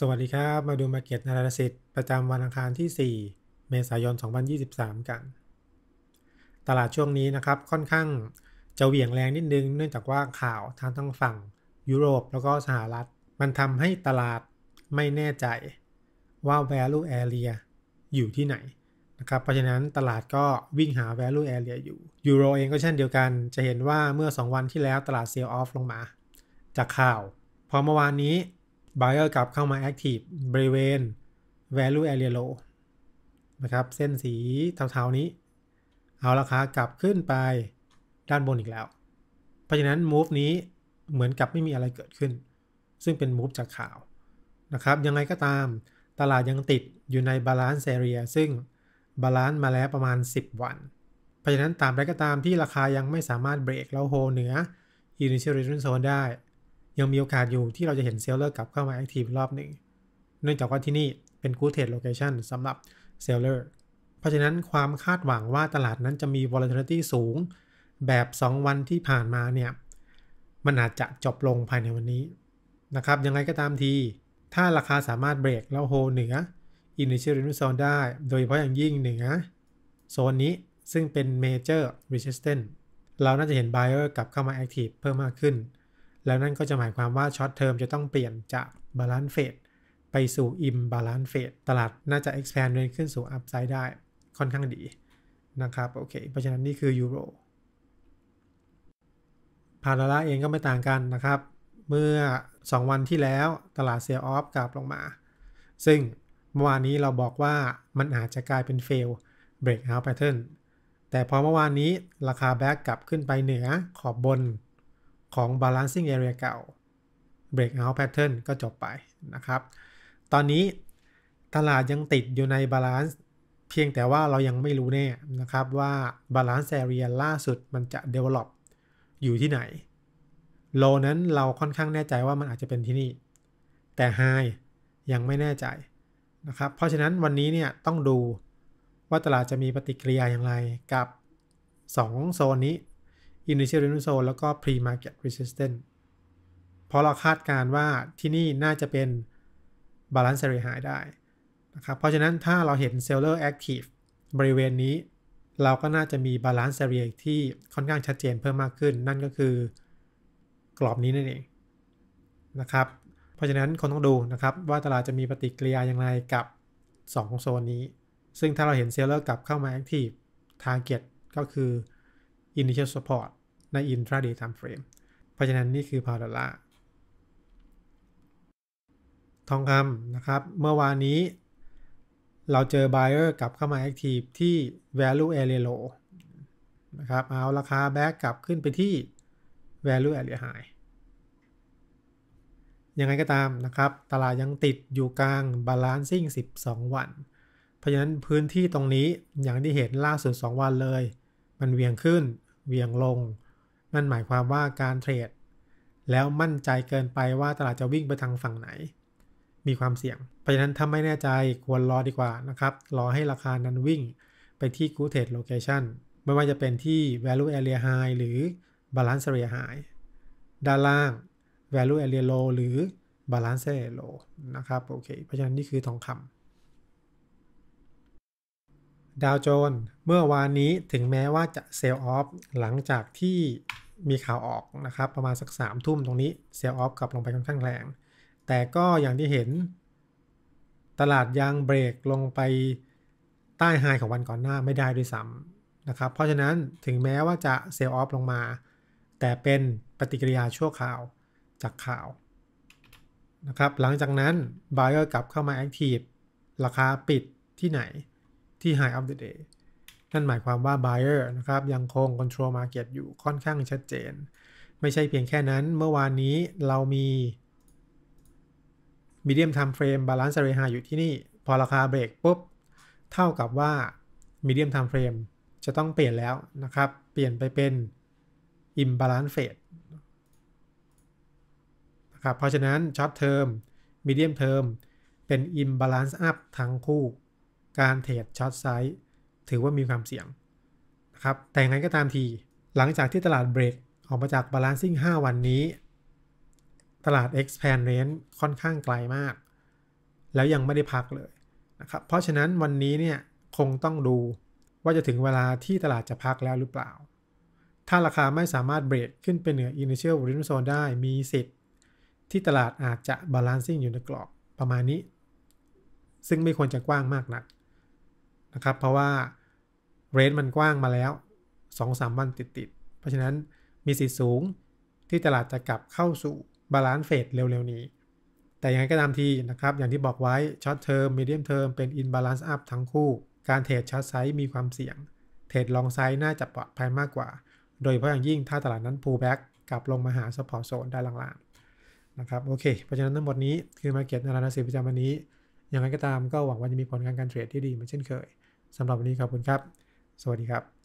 สวัสดีครับ มาดู Market Analysis ประจำวันอังคารที่ 4 เมษายน 2023 กัน ตลาดช่วงนี้นะครับค่อนข้างจะเหวี่ยงแรงนิดนึง เนื่องจากว่าข่าวทางทั้งฝั่งยุโรปแล้วก็สหรัฐ มันทำให้ตลาดไม่แน่ใจว่า value area อยู่ที่ไหนนะครับเพราะฉะนั้นตลาดก็วิ่งหา value area อยู่ยูโรเองก็เช่นเดียวกัน จะเห็นว่าเมื่อ 2 วันที่แล้วตลาด sell off ลงมา จากข่าว พอเมื่อวานนี้ buyer กลับเข้ามา active บริเวณ value area low นะครับเส้นสีเทาๆนี้ เอาราคากลับขึ้นไปด้านบนอีกแล้ว เพราะฉะนั้น move นี้เหมือนกับไม่มีอะไรเกิดขึ้น ซึ่งเป็น move จากข่าวนะครับยังไงก็ตามตลาดยังติดอยู่ใน balance area ซึ่ง balance มาแล้วประมาณ 10 วัน เพราะฉะนั้นตามใดก็ตามที่ราคายังไม่สามารถเบรกแล้วโฮเหนือ initial return zone ได้ ยังมีโอกาสอยู่ที่เราจะเห็น seller กลับเข้ามา active รอบหนึ่งเนื่องจากว่าที่นี่เป็น good trade location สำหรับ seller เพราะฉะนั้นความคาดหวังว่าตลาดนั้นจะมี volatility สูง แบบ 2 วันที่ผ่านมาเนี่ย มันอาจจะจบลงภายในวันนี้นะครับยังไงก็ตามที ถ้าราคาสามารถเบรกแล้ว hold เหนือ initial return zone ได้ โดยเฉพาะอย่างยิ่งเหนือโซนนี้ซึ่งเป็น major resistance เราน่าจะเห็น buyer กลับเข้ามา active เพิ่มมากขึ้น แล้วนั่นก็จะหมายความว่า short term จะต้องเปลี่ยนจาก balance phase ไปสู่ imbalance phase ตลาดน่าจะ expand เดินขึ้นสู่ upside ได้ค่อนข้างดีนะครับโอเคเพราะฉะนั้นนี่คือยูโรปอนด์ดอลลาร์เองก็ไม่ต่างกันนะครับ เมื่อ 2 วันที่แล้วตลาด sell off กลับลงมา ซึ่งเมื่อวานนี้เราบอกว่ามันอาจจะกลายเป็น fail breakout pattern แต่พอเมื่อวานนี้ราคา back กลับขึ้นไปเหนือขอบบน ของ balancing area เก่า breakout pattern ก็จบไปนะครับ ตอนนี้ตลาดยังติดอยู่ใน balance เพียงแต่ว่าเรายังไม่รู้แน่นะครับว่า balance area ล่าสุดมันจะ develop อยู่ที่ไหน low นั้นเราค่อนข้างแน่ใจว่ามันอาจจะเป็นที่นี่ แต่ high ยังไม่แน่ใจนะครับ เพราะฉะนั้นวันนี้เนี่ยต้องดูว่าตลาดจะมีปฏิกิริยาอย่างไรกับ 2 โซนนี้ initial return zone แล้วก็ pre market resistance เพราะเราคาดการว่าที่นี่น่าจะเป็น balance area high ได้นะครับเพราะฉะนั้นถ้าเราเห็น seller active บริเวณนี้ เราก็น่าจะมี balance area ที่ค่อนข้างชัดเจนเพิ่มมากขึ้น นั่นก็คือกรอบนี้นั่นเองนะครับเพราะฉะนั้นคนต้องดูนะครับว่าตลาดจะมีปฏิกิริยาอย่างไรกับ 2 โซนนี้ ซึ่งถ้าเราเห็น seller กลับเข้ามา active target ก็คือ initial support ใน intraday time frame เพราะฉะนั้นนี่คือปอนด์ดอลลาร์ทองคำนะครับ เมื่อวานนี้เราเจอ buyer กลับเข้ามา active ที่ value area low นะครับ เอาราคาแบ็กกลับขึ้นไปที่ value area high ยังไงก็ตามนะครับ ตลาดยังติดอยู่กลาง balancing 12 วัน เพราะฉะนั้นพื้นที่ตรงนี้อย่างที่เห็นล่าสุด 2 วันเลย มันเวียงขึ้น เวียงลง นั่นหมายความว่าการเทรด แล้วมั่นใจเกินไปว่าตลาดจะวิ่งไปทางฝั่งไหน มีความเสี่ยง เพราะฉะนั้นถ้าไม่แน่ใจควรรอดีกว่านะครับ รอให้ราคานั้นวิ่งไปที่ Good Trade Location ไม่ว่าจะเป็นที่ Value Area High หรือ Balance Area High ด้านล่าง Value Area Low หรือ Balance Area Low นะครับ โอเค เพราะฉะนั้นนี่คือทองคำ ดาวโจนส์เมื่อวานนี้ถึงแม้ว่าจะเซลล์ออฟหลังจากที่มีข่าวออกนะครับ ประมาณสักสามทุ่มตรงนี้เซลล์ออฟกลับลงไปค่อนข้างแรง แต่ก็อย่างที่เห็น ตลาดยังเบรกลงไปใต้ไฮของวันก่อนหน้าไม่ได้ด้วยซ้ำนะครับ เพราะฉะนั้นถึงแม้ว่าจะเซลล์ออฟลงมา แต่เป็นปฏิกิริยาชั่วคราวจากข่าวนะครับหลังจากนั้นบ u y e r กลับเข้ามาแอคทีฟราคาปิดที่ไหน ที่ High of the day นั่นหมายความว่า buyer นะครับยังคง control market อยู่ค่อนข้างชัดเจน ไม่ใช่เพียงแค่นั้นเมื่อวานนี้เรามี medium time frame balance area high อยู่ที่นี่ พอราคาเบรกปุ๊บ เท่ากับว่า medium time frame จะต้องเปลี่ยนแล้วนะครับ เปลี่ยนไปเป็น imbalance phase นะครับเพราะฉะนั้น short term medium term เป็น imbalance up ทั้งคู่ การเทรด short side ถือว่ามีความเสี่ยงนะครับแต่ไงก็ตามที หลังจากที่ตลาดเบรกออกมาจาก balancing 5 วันนี้ ตลาด expand range ค่อนข้างไกลมาก แล้วยังไม่ได้พักเลยนะครับเพราะฉะนั้นวันนี้เนี่ยคงต้องดูว่าจะถึงเวลาที่ตลาดจะพักแล้วหรือเปล่า ถ้าราคาไม่สามารถเบรกขึ้นไปเหนือ initial volume zone ได้มีสิทธิ์ที่ตลาดอาจจะ balancing อยู่ในกรอบประมาณนี้ ซึ่งไม่ควรจะกว้างมากนัก นะครับ เพราะว่า range มันกว้างมาแล้ว 2-3 วันติดๆ เพราะฉะนั้นมีสิทธิ์สูงที่ตลาดจะกลับเข้าสู่ balance phase เร็วๆนี้ แต่ยังไงก็ตามทีนะครับ อย่างที่บอกไว้ short term medium term เป็น imbalance up ทั้งคู่ การเทรด short side มีความเสี่ยง เทรด long side น่าจะปลอดภัยมากกว่า โดยเฉพาะอย่างยิ่งถ้าตลาดนั้น pull back กลับลงมาหา support zone ได้ล่างๆนะครับโอเค เพราะฉะนั้นทั้งหมดนี้คือ Market Analysis ประจำวันนี้ยังไงก็ตามก็หวังว่าจะมีผลการการเทรดที่ดีเหมือนเช่นเคย สำหรับวันนี้ขอบคุณครับ สวัสดีครับ